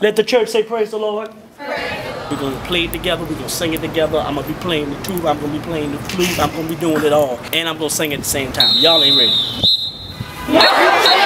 Let the church say, Praise the Lord. We're gonna play it together. We're gonna sing it together. I'm gonna be playing the tuba. I'm gonna be playing the flute. I'm gonna be doing it all, and I'm gonna sing at the same time. Y'all ain't ready.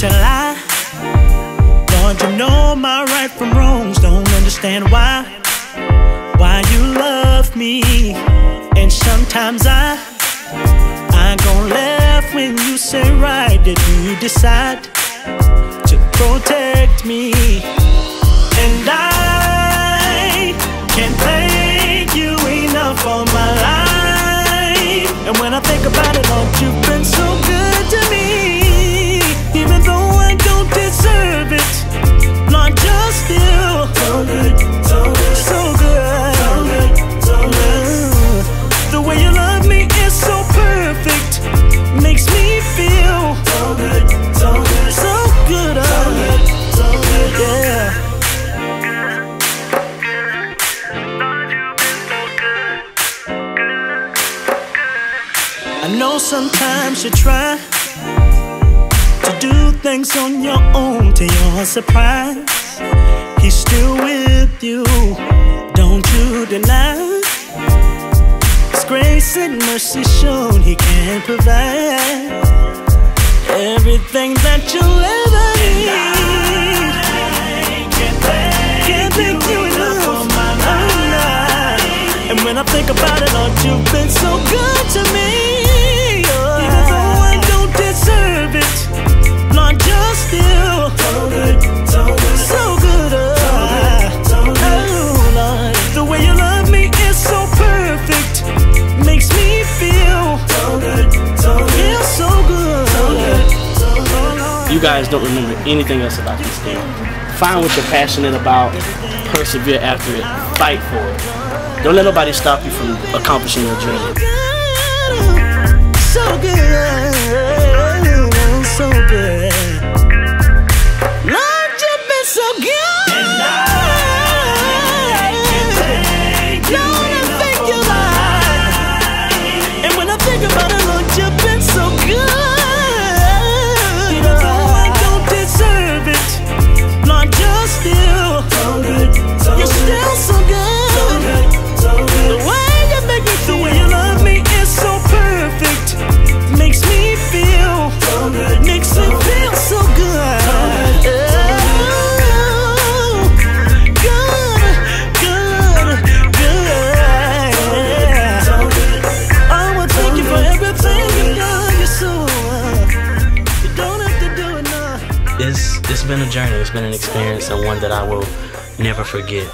To lie. Lord, you know my right from wrongs. Don't understand why. Why you love me. And sometimes I, I go left when you say right. Did you decide to protect me? Know sometimes you try to do things on your own to your surprise. He's still with you, don't you deny. His grace and mercy shown he can provide everything that you'll ever need. Can't thank you enough for my life. And when I think about it, Lord, you've been so You guys don't remember anything else about this game. Find what you're passionate about, persevere after it, fight for it. Don't let nobody stop you from accomplishing your dream. So good, been a journey. It's been an experience and one that I will never forget.